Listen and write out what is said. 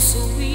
sou sua.